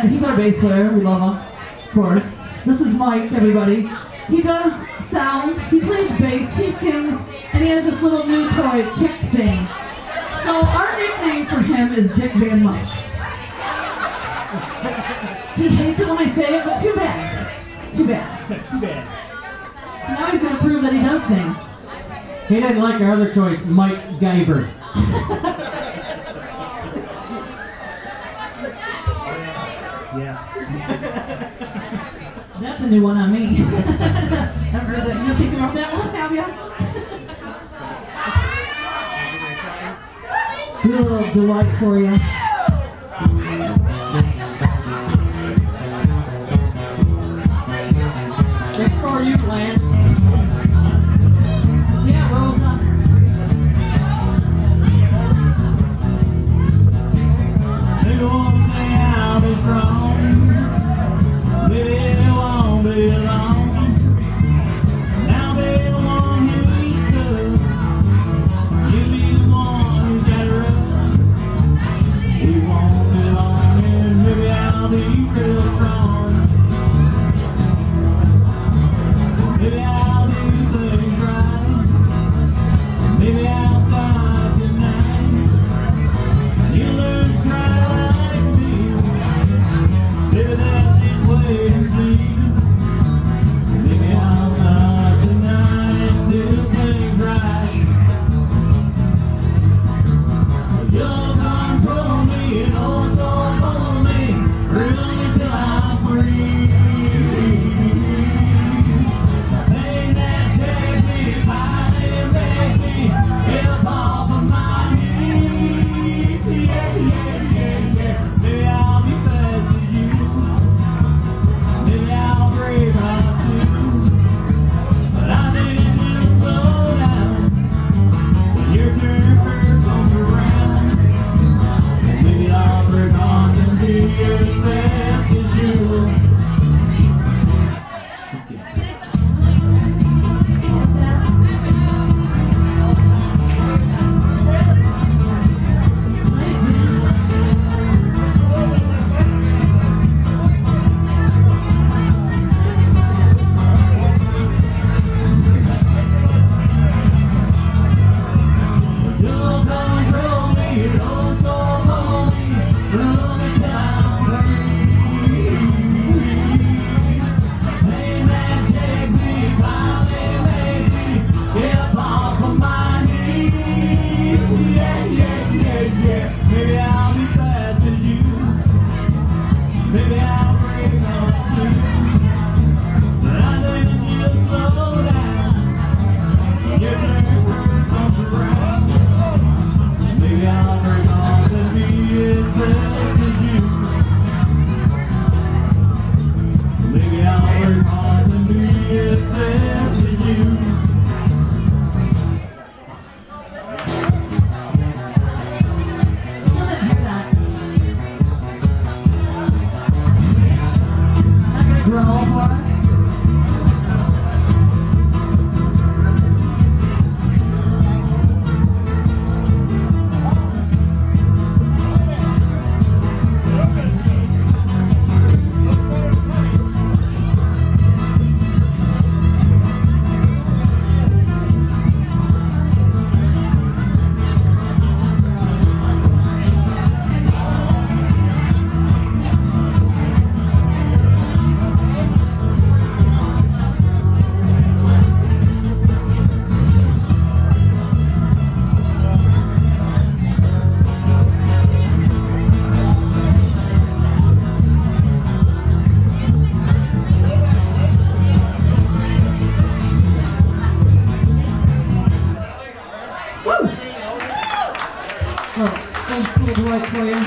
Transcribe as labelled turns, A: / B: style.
A: and he's our bass player. We love him, of course. This is Mike, everybody. He does sound, he plays bass, he sings, and he has this little new toy kick thing. So our nickname for him is Dick Van Mike. He hates it when I say it, but too bad. Too bad.
B: That's too bad.
A: So now he's going to prove that he does things.
C: He didn't like our other choice, Mike Guyver.
A: a new one on me. Ever haven't that. You're picking up that one, have you? Do a little delight for you.
C: It's for you, Lance.
B: wrong.
A: побывать в твоем.